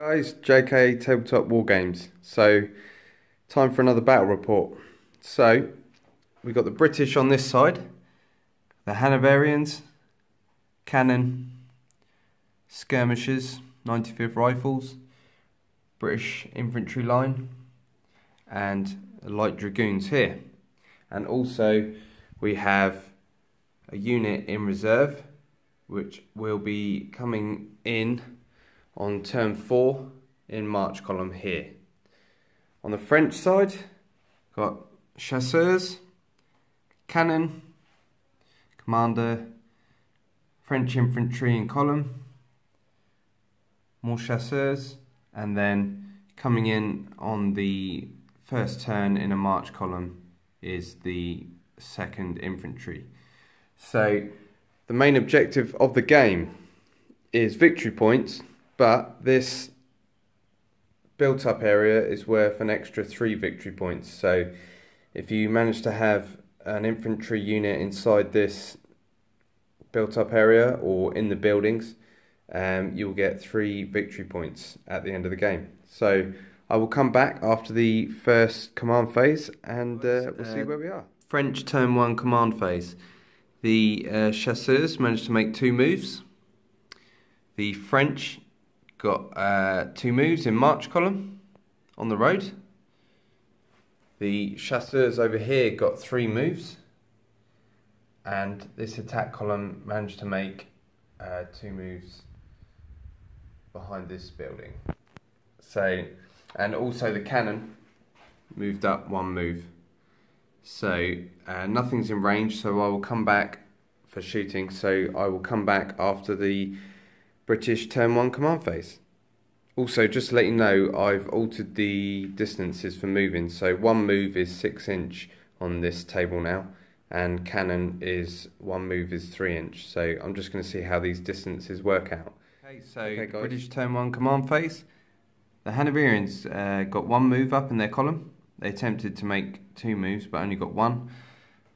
Guys, JK Tabletop War Games. So, time for another battle report. So, we got the British on this side, the Hanoverians, cannon, skirmishers, 95th Rifles, British infantry line, and light dragoons here. And also, we have a unit in reserve, which will be coming in on turn four in March column here. On the French side, got chasseurs, cannon, commander, French infantry in column, more chasseurs, and then coming in on the first turn in a march column is the second infantry. So the main objective of the game is victory points but this built up area is worth an extra three victory points. So if you manage to have an infantry unit inside this built up area or in the buildings, um, you'll get three victory points at the end of the game. So I will come back after the first command phase and uh, we'll see uh, where we are. French turn one command phase. The uh, chasseurs managed to make two moves. The French got uh, two moves in March column on the road. The chasseurs over here got three moves. And this attack column managed to make uh, two moves behind this building. So, and also the cannon moved up one move. So uh, nothing's in range, so I will come back for shooting. So I will come back after the British turn 1 command phase. Also, just to let you know, I've altered the distances for moving. So one move is 6 inch on this table now, and cannon is one move is 3 inch. So I'm just going to see how these distances work out. Okay, so okay, British turn 1 command phase. The Hanoverians uh, got one move up in their column. They attempted to make two moves, but only got one.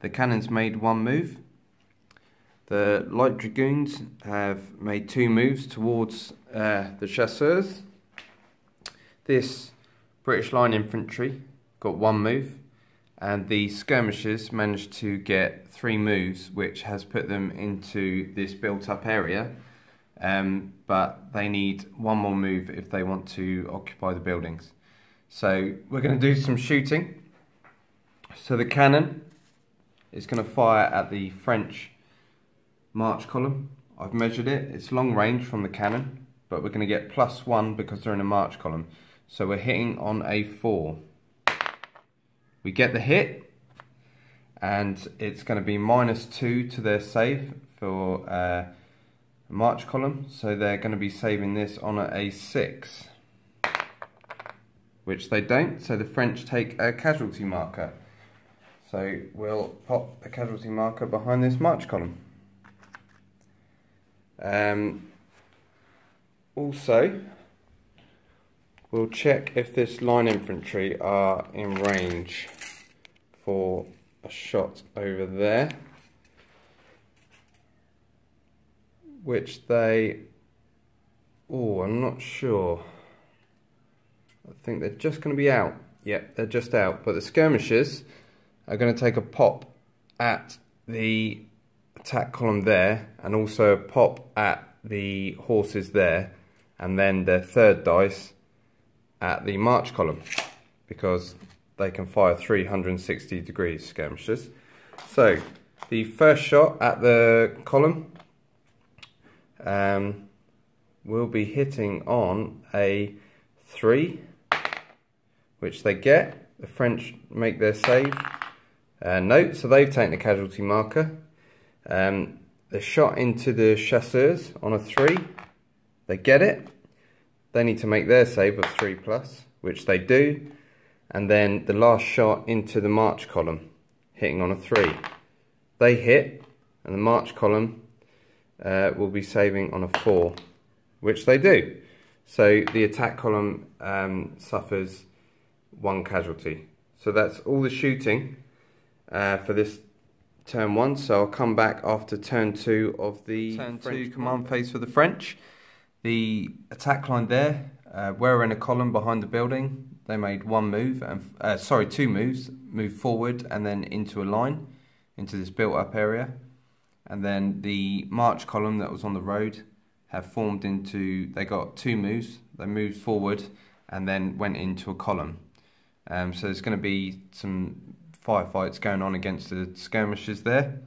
The cannons made one move. The light dragoons have made two moves towards uh, the chasseurs. This British line infantry got one move, and the skirmishers managed to get three moves, which has put them into this built up area. Um, but they need one more move if they want to occupy the buildings. So we're going to do some shooting. So the cannon is going to fire at the French march column. I've measured it. It's long range from the cannon, but we're going to get plus one because they're in a march column. So we're hitting on a four. We get the hit, and it's going to be minus two to their save for uh, march column. So they're going to be saving this on a six, which they don't. So the French take a casualty marker. So we'll pop a casualty marker behind this march column. Um, also, we'll check if this line infantry are in range for a shot over there. Which they... Oh, I'm not sure. I think they're just going to be out. Yep, they're just out. But the skirmishers are going to take a pop at the attack column there and also pop at the horses there and then the third dice at the march column because they can fire 360 degrees skirmishers. So the first shot at the column um, will be hitting on a 3 which they get. The French make their save. Uh, note, so they've taken the casualty marker. Um, they shot into the chasseurs on a 3. They get it. They need to make their save of 3 plus, which they do. And then the last shot into the march column, hitting on a 3. They hit, and the march column uh, will be saving on a 4, which they do. So the attack column um, suffers one casualty. So that's all the shooting uh, for this turn one, so I'll come back after turn two of the turn French two command phase for the French. The attack line there Uh, we're in a column behind the building. They made one move, and uh, sorry, two moves. Move forward and then into a line, into this built-up area, and then the march column that was on the road have formed into. They got two moves. They moved forward and then went into a column. Um, so there's going to be some firefights going on against the skirmishers there.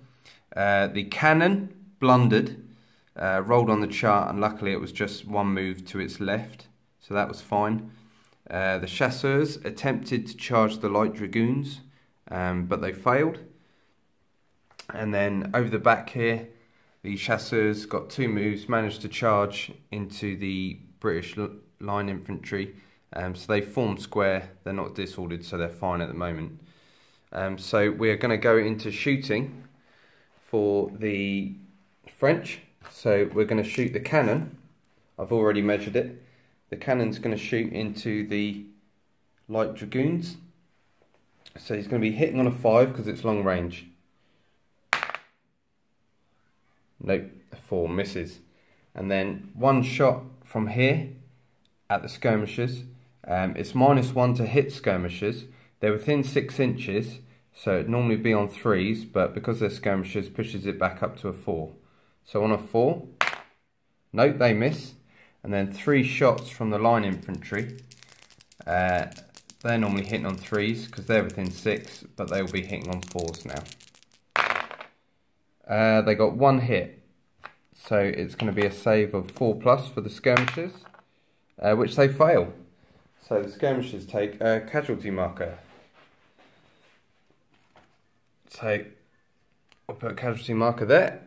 Uh, the cannon blundered, uh, rolled on the chart, and luckily it was just one move to its left, so that was fine. Uh, the chasseurs attempted to charge the light dragoons, um, but they failed. And then over the back here, the chasseurs got two moves, managed to charge into the British line infantry. Um, so they formed square, they're not disordered, so they're fine at the moment. Um, so we're going to go into shooting for the French. So we're going to shoot the cannon. I've already measured it. The cannon's going to shoot into the light dragoons. So he's going to be hitting on a 5 because it's long range. Nope, a 4 misses. And then one shot from here at the skirmishers. Um, it's minus 1 to hit skirmishers. They're within 6 inches, so it'd normally be on 3s, but because they're skirmishers, pushes it back up to a 4. So on a 4, note they miss. And then 3 shots from the line infantry. Uh, they're normally hitting on 3s because they're within 6, but they'll be hitting on 4s now. Uh, they got one hit, so it's going to be a save of 4 plus for the skirmishers, uh, which they fail. So the skirmishers take a casualty marker. So I'll put a casualty marker there.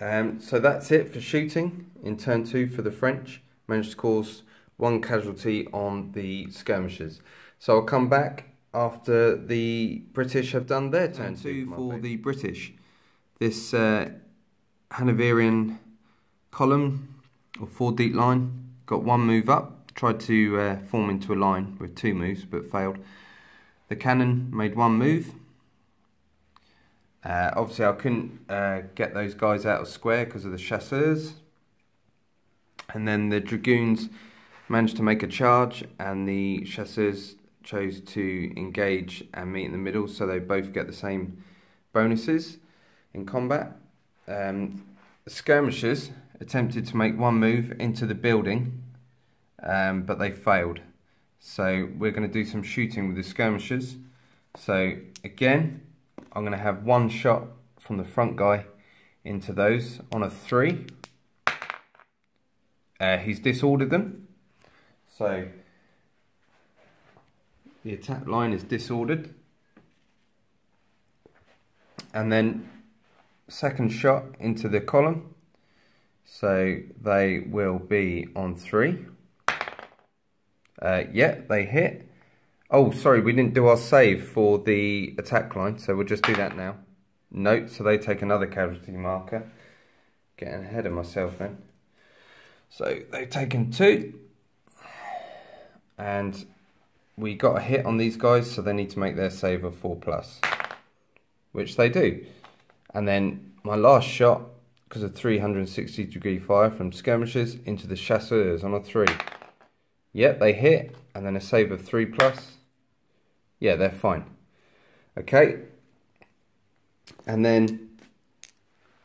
Um, so that's it for shooting in turn two for the French. Managed to cause one casualty on the skirmishers. So I'll come back after the British have done their turn, turn two for the British this uh, Hanoverian column or four deep line got one move up tried to uh, form into a line with two moves but failed the cannon made one move uh, obviously I couldn't uh, get those guys out of square because of the chasseurs and then the dragoons managed to make a charge and the chasseurs chose to engage and meet in the middle so they both get the same bonuses in combat. Um, skirmishers attempted to make one move into the building, um, but they failed. So we're going to do some shooting with the skirmishers. So again, I'm going to have one shot from the front guy into those on a three. Uh, he's disordered them. So the attack line is disordered. And then second shot into the column. So they will be on three. Uh, yeah, they hit. Oh, sorry, we didn't do our save for the attack line, so we'll just do that now. Note, so they take another casualty marker. Getting ahead of myself then. So they've taken two. And we got a hit on these guys, so they need to make their save of 4+. plus, Which they do. And then my last shot, because of 360 degree fire from skirmishers into the chasseurs on a 3. Yep, they hit, and then a save of 3 plus. Yeah, they're fine. Okay. And then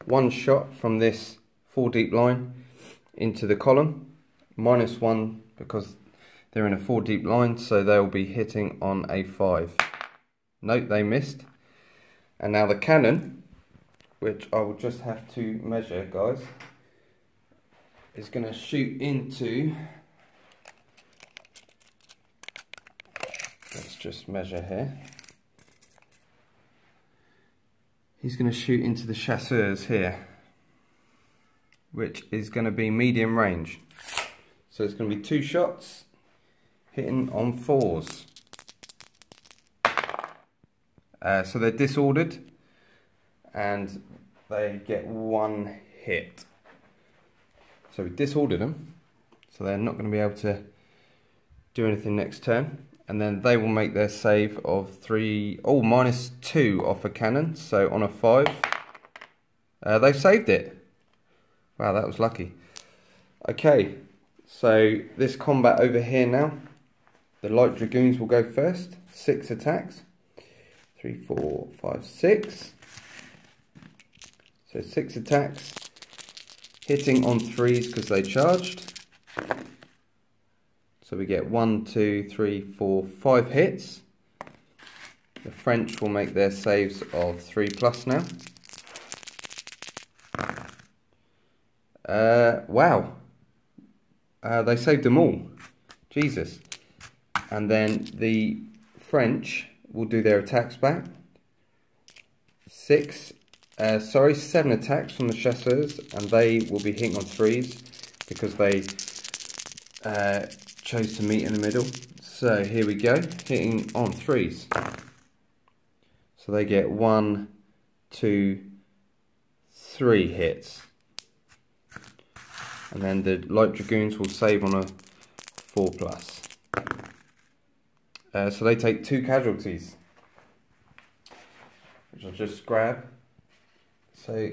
one shot from this 4 deep line into the column. Minus 1 because they're in a 4 deep line, so they'll be hitting on a 5. Note they missed. And now the cannon which I will just have to measure guys is going to shoot into let's just measure here he's going to shoot into the chasseurs here which is going to be medium range so it's going to be two shots hitting on fours uh, so they're disordered and they get one hit. So we disordered them, so they're not going to be able to do anything next turn. And then they will make their save of three, oh, minus two off a cannon. So on a five, uh, they saved it. Wow, that was lucky. Okay, So this combat over here now, the light dragoons will go first. Six attacks. Three, four, five, six. So six attacks. Hitting on threes because they charged. So we get one, two, three, four, five hits. The French will make their saves of three plus now. Uh, wow. Uh, they saved them all. Jesus. And then the French will do their attacks back. Six, uh, sorry, seven attacks from the chasseurs, and they will be hitting on threes because they uh, chose to meet in the middle. So here we go, hitting on threes. So they get one, two, three hits. And then the light dragoons will save on a four plus. Uh, so they take two casualties, which I'll just grab. So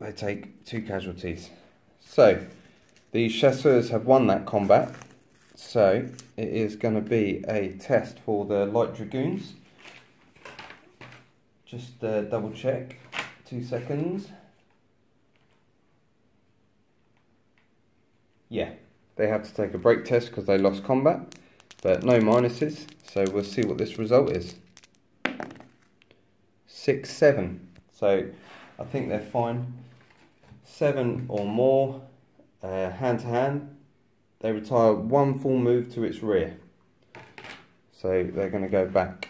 they take two casualties. So the chasseurs have won that combat. So it is going to be a test for the light dragoons. Just uh, double check. Two seconds. Yeah, they had to take a break test because they lost combat, but no minuses. So we'll see what this result is. Six, seven. So I think they're fine. Seven or more, uh, hand to hand. They retire one full move to its rear. So they're going to go back.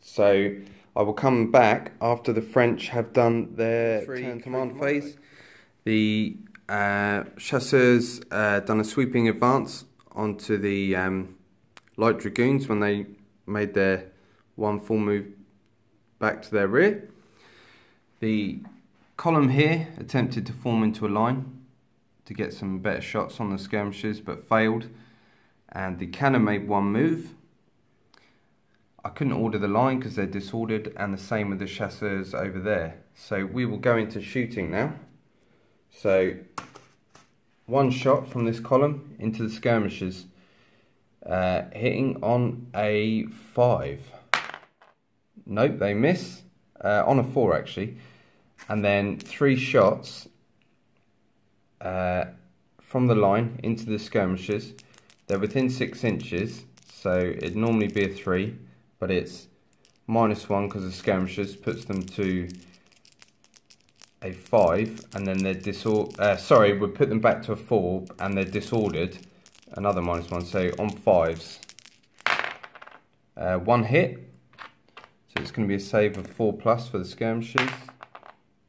So I will come back after the French have done their Three turn command phase. The uh, chasseurs uh, done a sweeping advance onto the um, light dragoons when they made their one full move back to their rear. The column here attempted to form into a line to get some better shots on the skirmishers but failed and the cannon made one move. I couldn't order the line because they're disordered and the same with the chasseurs over there. So we will go into shooting now. So one shot from this column into the skirmishers, uh, hitting on a five. Nope, they miss. Uh, on a four actually. And then three shots uh, from the line into the skirmishers. They're within six inches, so it'd normally be a three, but it's minus one because the skirmishers puts them to a 5 and then they're disordered, uh, sorry, we put them back to a 4 and they're disordered, another minus 1, so on 5s. Uh, one hit, it's going to be a save of 4 plus for the skirmishers.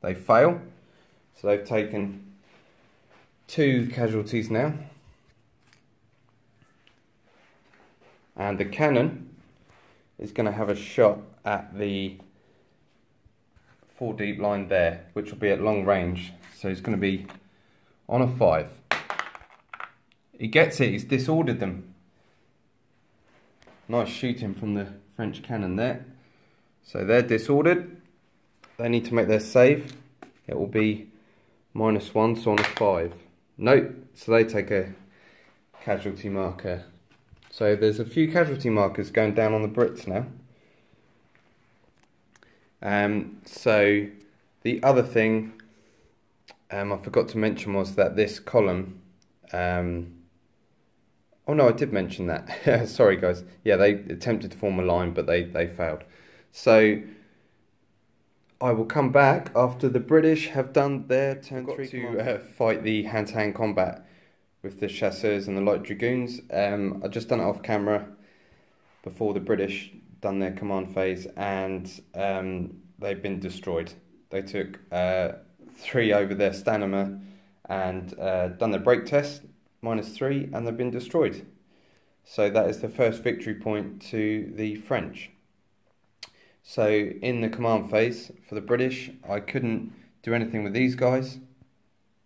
They fail, so they've taken two casualties now. And the cannon is going to have a shot at the four deep line there, which will be at long range. So he's going to be on a five. He gets it, he's disordered them. Nice shooting from the French cannon there. So they're disordered. They need to make their save. It will be minus one, so on a five. Nope, so they take a casualty marker. So there's a few casualty markers going down on the Brits now. Um, so the other thing um, I forgot to mention was that this column. Um, oh no, I did mention that. Sorry, guys. Yeah, they attempted to form a line, but they they failed. So I will come back after the British have done their turn three to uh, fight the hand-to-hand combat with the chasseurs and the light dragoons. Um, I just done it off camera before the British done their command phase and um, they've been destroyed. They took uh, three over their stamina and uh, done their break test, minus three, and they've been destroyed. So that is the first victory point to the French. So in the command phase for the British, I couldn't do anything with these guys.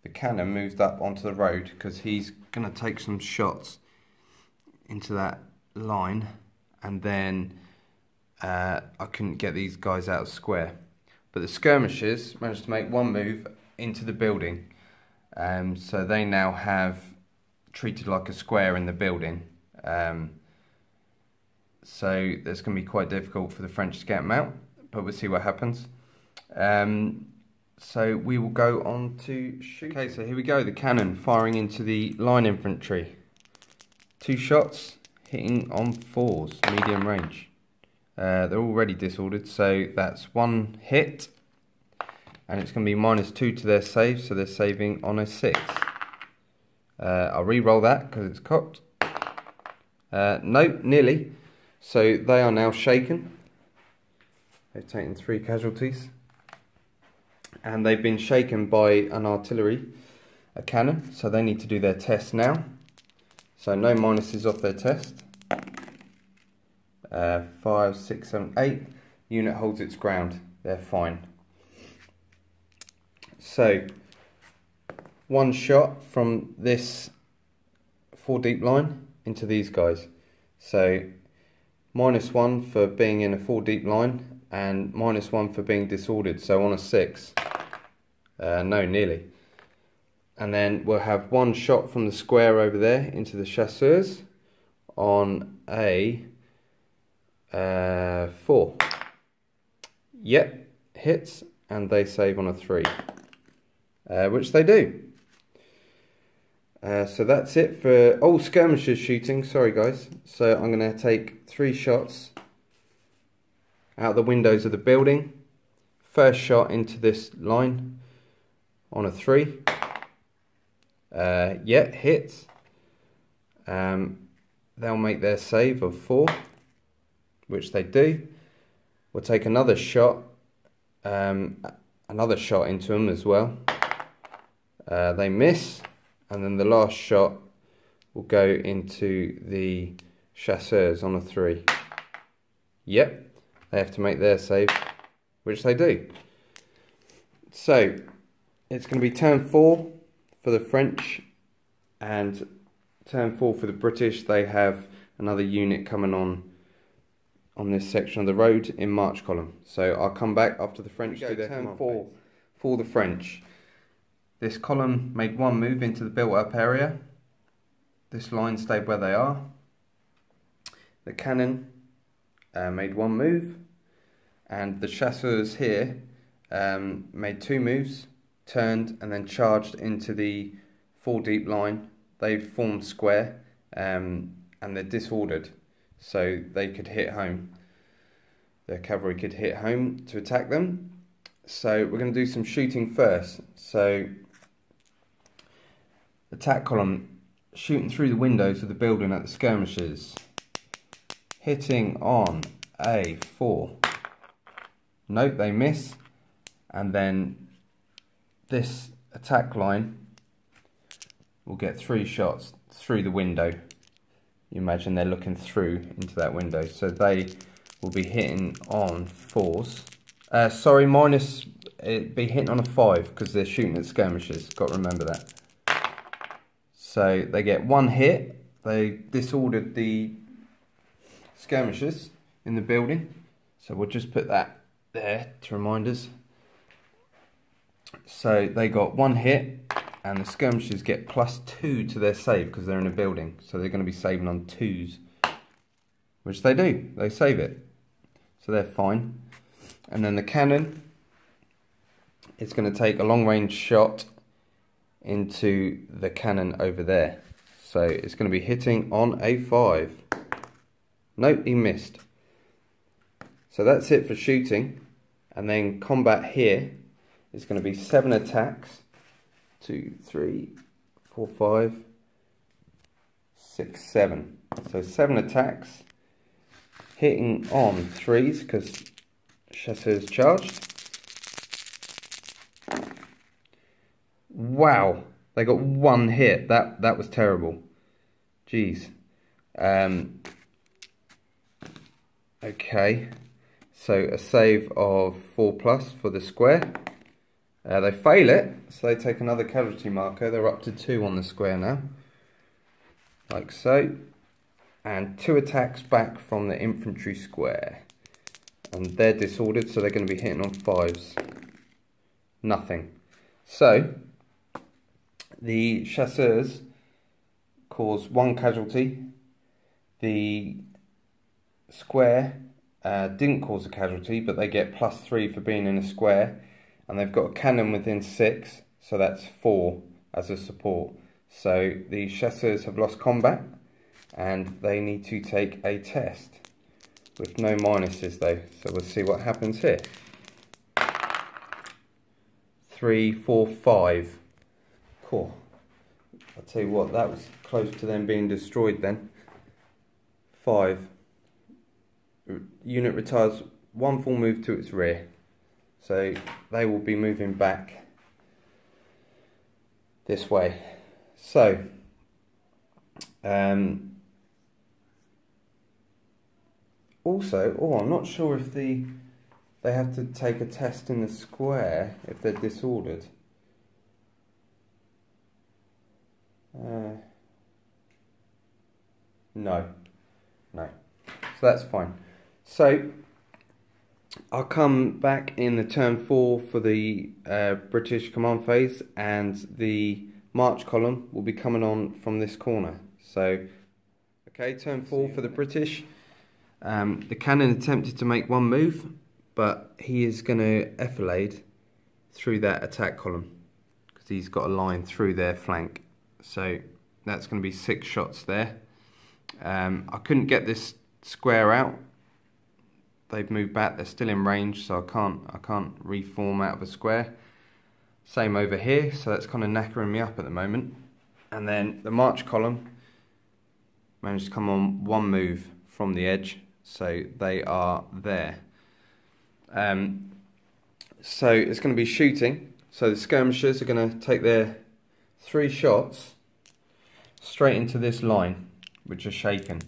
The cannon moved up onto the road because he's going to take some shots into that line and then uh, I couldn't get these guys out of square. but the skirmishers managed to make one move into the building. Um, so they now have treated like a square in the building. Um, so that's going to be quite difficult for the French to get them out, but we'll see what happens. Um, so we will go on to shoot. Okay, so here we go, the cannon firing into the line infantry. Two shots, hitting on fours, medium range. Uh, they're already disordered, so that's one hit, and it's going to be minus two to their save, so they're saving on a six. Uh, I'll re-roll that because it's cocked. Uh, no, nearly. So they are now shaken. They've taken three casualties and they've been shaken by an artillery, a cannon, so they need to do their test now. So no minuses off their test. Uh, five, six, seven, eight. Unit holds its ground. They're fine. So, one shot from this four deep line into these guys. So, minus one for being in a four deep line and minus one for being disordered. So on a six, uh, no, nearly. And then we'll have one shot from the square over there into the chasseurs on a uh, four. Yep, hits, and they save on a three, uh, which they do. Uh, so that's it for all oh, skirmishers shooting. Sorry, guys. So I'm going to take three shots out the windows of the building. First shot into this line on a three. Uh, yeah, hits. Um, they'll make their save of four, which they do. We'll take another shot, um, another shot into them as well. Uh, they miss, and then the last shot will go into the chasseurs on a three. Yep, they have to make their save, which they do. So, it's going to be turn four for the French and turn four for the British. They have another unit coming on on this section of the road in march column. So I'll come back after the French do their turn four for the French. This column made one move into the built up area. This line stayed where they are. The cannon uh, made one move and the chasseurs here um, made two moves turned and then charged into the four deep line. They've formed square um, and they're disordered, so they could hit home. The cavalry could hit home to attack them. So we're going to do some shooting first. So attack column shooting through the windows of the building at the skirmishers, hitting on a four. Note they miss, and then this attack line will get three shots through the window. You imagine they're looking through into that window. So they will be hitting on fours. Uh, sorry, minus, it be hitting on a five because they're shooting at skirmishers. Got to remember that. So they get one hit. They disordered the skirmishers in the building. So we'll just put that there to remind us. So they got one hit, and the skirmishers get plus two to their save because they're in a building. So they're going to be saving on twos, which they do. They save it. So they're fine. And then the cannon is going to take a long range shot into the cannon over there. So it's going to be hitting on a 5. Nope, he missed. So that's it for shooting. And then combat here is going to be seven attacks. Two, three, four, five, six, seven. So seven attacks, hitting on threes because chasseurs charged. Wow, they got one hit. That that was terrible. Jeez. Um, okay, so a save of four plus for the square. Uh, they fail it, so they take another casualty marker. They're up to two on the square now, like so. And two attacks back from the infantry square. And they're disordered, so they're going to be hitting on fives. nothing. So, the chasseurs cause one casualty. The square uh, didn't cause a casualty, but they get plus three for being in a square. And they've got a cannon within six, so that's four as a support. So the chasseurs have lost combat, and they need to take a test with no minuses though. So we'll see what happens here. Three, four, five. Cool. I'll tell you what, that was close to them being destroyed then. Five. Unit retires one full move to its rear. So they will be moving back this way. So, um, also, oh, I'm not sure if the they have to take a test in the square if they're disordered. Uh, no, no. So that's fine. So I'll come back in the turn four for the uh, British command phase, and the march column will be coming on from this corner. So, okay, turn four for the British. Um, the cannon attempted to make one move, but he is going to effilade through that attack column because he's got a line through their flank. So that's going to be six shots there. Um, I couldn't get this square out. They've moved back. They're still in range, so I can't I can't reform out of a square. Same over here, so that's kind of knackering me up at the moment. And then the march column managed to come on one move from the edge, so they are there. Um, so it's going to be shooting. So the skirmishers are going to take their three shots straight into this line, which are shaken.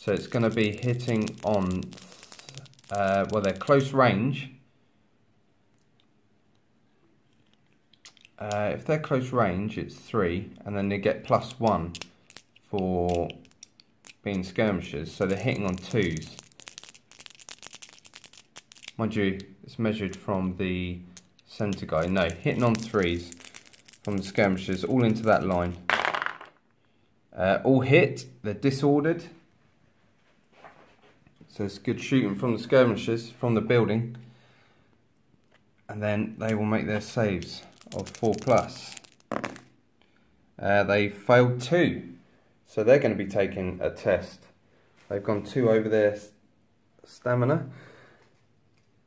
So it's going to be hitting on, uh, well, they're close range. Uh, if they're close range, it's three, and then they get plus one for being skirmishers. So they're hitting on twos. Mind you, it's measured from the centre guy. No, hitting on threes from the skirmishers, all into that line. Uh, all hit, they're disordered. So it's good shooting from the skirmishers, from the building. And then they will make their saves of 4 plus. Uh, they failed 2. So they're going to be taking a test. They've gone 2 over their stamina.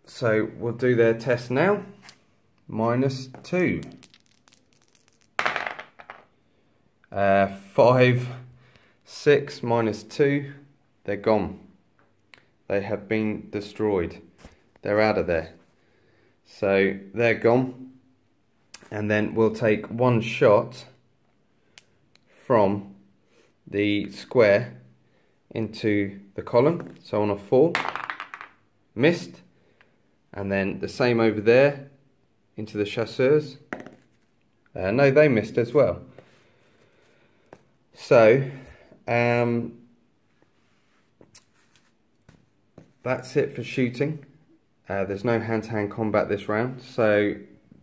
So we'll do their test now. Minus 2. Uh, 5, 6 minus 2. They're gone. They have been destroyed. They're out of there. So they're gone. And then we'll take one shot from the square into the column. So on a 4. Missed and then the same over there into the chasseurs. Uh, no, they missed as well. So, um, that's it for shooting. Uh, there's no hand-to-hand -hand combat this round, so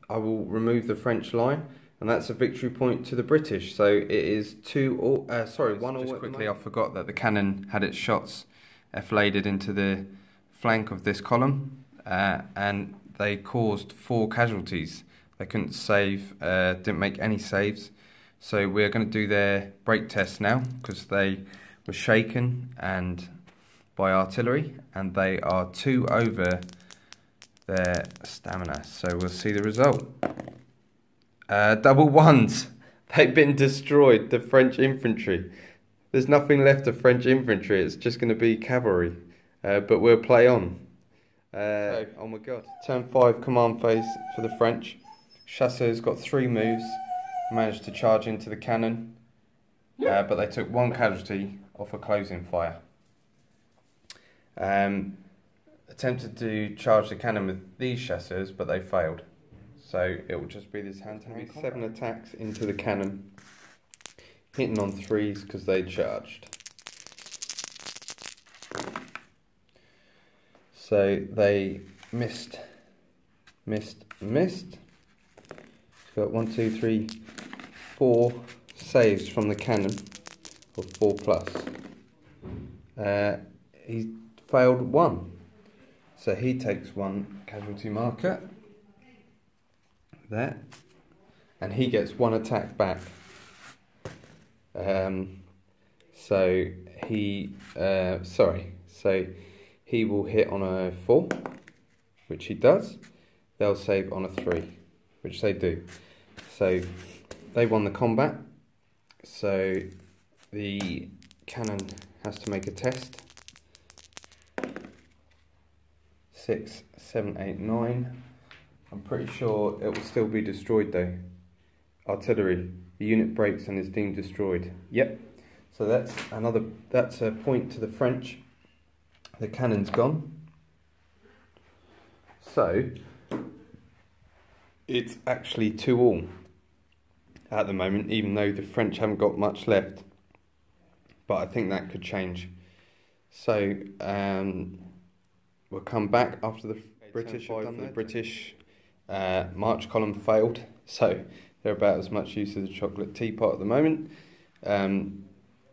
I will remove the French line, and that's a victory point to the British. So it is two or uh, sorry, one Just quickly, I forgot that the cannon had its shots effiladed into the flank of this column uh, and they caused four casualties. They couldn't save, uh, didn't make any saves. So we're going to do their break test now because they were shaken and by artillery and they are two over their stamina. So we'll see the result. Uh, double ones. They've been destroyed, the French infantry. There's nothing left of French infantry. It's just going to be cavalry. Uh, but we'll play on. Uh, oh my god. Turn 5 command phase for the French. Chasseurs got three moves, managed to charge into the cannon, uh, but they took one casualty off a closing fire. Um, attempted to charge the cannon with these chasseurs, but they failed. So it will just be this hand to hand. Seven attacks into the cannon, hitting on threes because they charged. So they missed, missed, missed. Got one, two, three, four saves from the cannon of four plus. Uh, he failed one, so he takes one casualty marker there, and he gets one attack back. Um, so he, uh, sorry, so he will hit on a four, which he does. They'll save on a three, which they do. So they won the combat. So the cannon has to make a test. Six, seven, eight, nine. I'm pretty sure it will still be destroyed though. Artillery. The unit breaks and is deemed destroyed. Yep. So that's another. That's a point to the French. The cannon's gone. So it's actually two all at the moment, even though the French haven't got much left. But I think that could change. So um, we'll come back after the British have done the British uh, march column failed, so they're about as much use as a chocolate teapot at the moment. Um,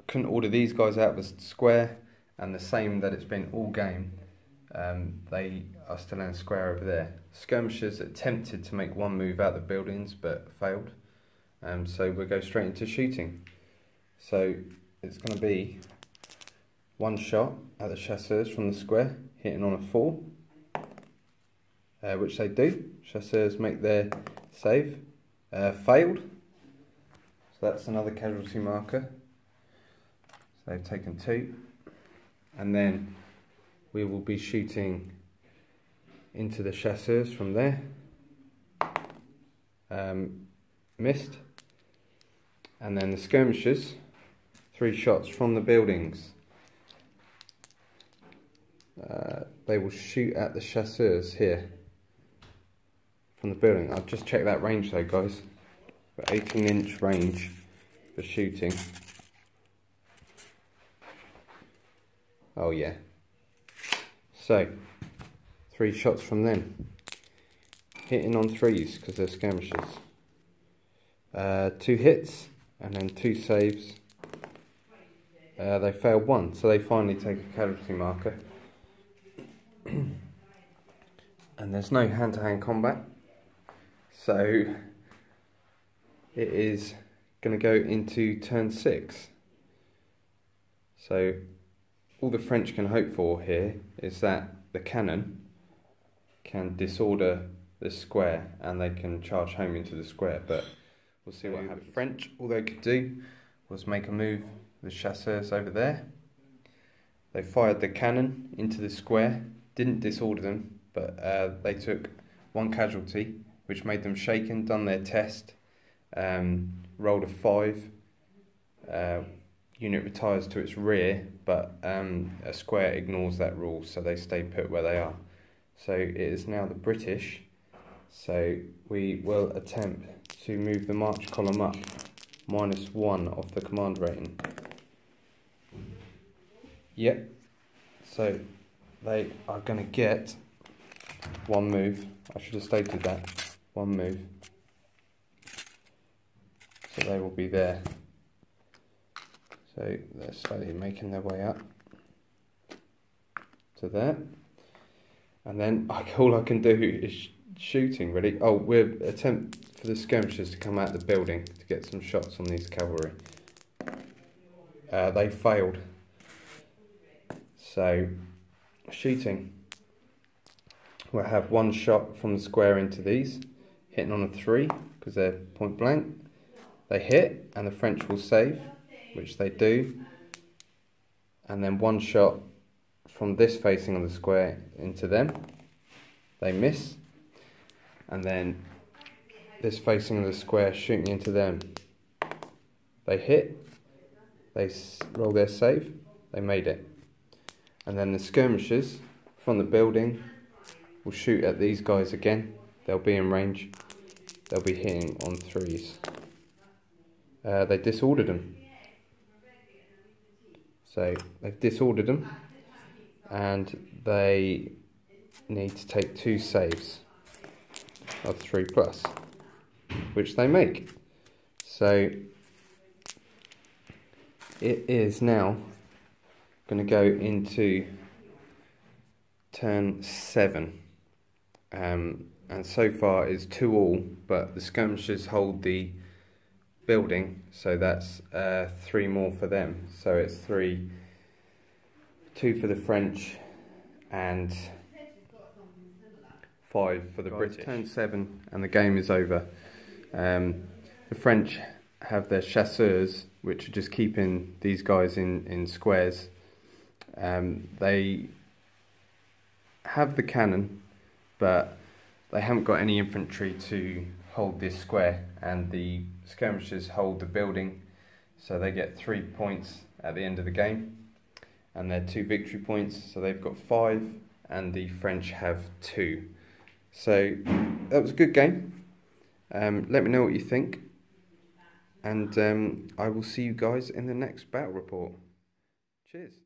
couldn't order these guys out of square, and the same that it's been all game. Um, they are still in square over there. Skirmishers attempted to make one move out of the buildings but failed. Um, so we'll go straight into shooting. So it's going to be one shot at the chasseurs from the square, hitting on a four, uh, which they do. Chasseurs make their save. Uh, failed. So that's another casualty marker. So they've taken two. And then we will be shooting into the chasseurs from there. Um, missed. And then the skirmishers, three shots from the buildings. Uh, they will shoot at the chasseurs here from the building. I'll just check that range though, guys. 18 inch range for shooting. Oh yeah. So, three shots from them. Hitting on threes because they're skirmishers. Uh, two hits and then two saves. Uh, they failed one, so they finally take a casualty marker. and there's no hand to hand combat. So it is going to go into turn six. So all the French can hope for here is that the cannon can disorder the square and they can charge home into the square. But we'll see what happens. The French, all they could do was make a move with chasseurs over there. They fired the cannon into the square, didn't disorder them, but uh, they took one casualty which made them shaken, done their test, um, rolled a five. Uh, unit retires to its rear, but um, a square ignores that rule, so they stay put where they are. So it is now the British. So we will attempt to move the march column up, minus one of the command rating. Yep. So they are going to get one move. I should have stated that one move. So they will be there. So they're slowly making their way up to there. And then all I can do is shooting really. Oh, we're attempt for the skirmishers to come out the building to get some shots on these cavalry. Uh, they failed. So, shooting. We'll have one shot from the square into these hitting on a three because they're point blank. They hit and the French will save, which they do. And then one shot from this facing on the square into them. They miss. And then this facing the square shooting into them. They hit. They roll their save. They made it. And then the skirmishers from the building will shoot at these guys again they'll be in range, they'll be hitting on threes. Uh, they disordered them. So they've disordered them and they need to take two saves of three plus. Which they make. So it is now going to go into turn seven. Um, and so far it's two all, but the skirmishers hold the building, so that's uh, three more for them. So it's three, two for the French, and five for the British. Turn seven, and the game is over. Um, the French have their chasseurs, which are just keeping these guys in in squares. Um, they have the cannon, but they haven't got any infantry to hold this square, and the skirmishers hold the building, so they get three points at the end of the game, and they're two victory points, so they've got five, and the French have two. So that was a good game. Um, let me know what you think, and um, I will see you guys in the next battle report. Cheers.